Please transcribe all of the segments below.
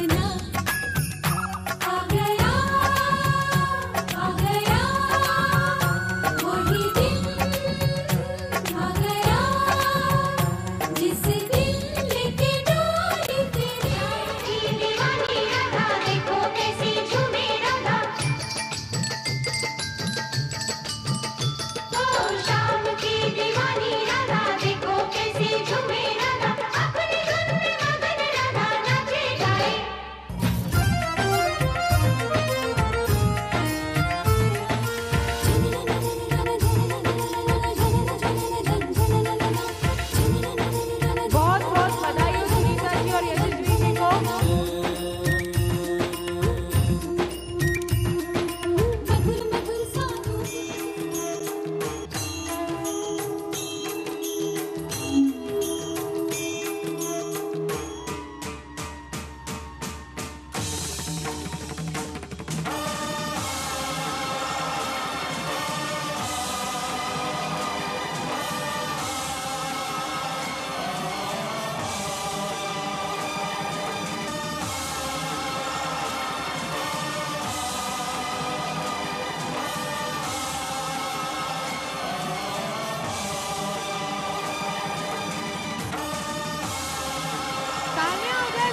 enough.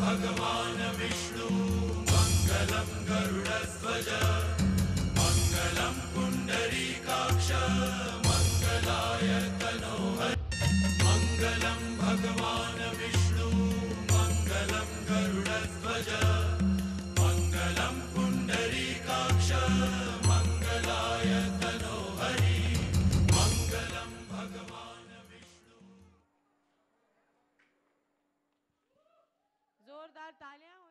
भगवान् विष्णु मङ्गलं गरुडध्वज जोरदार तालियाँ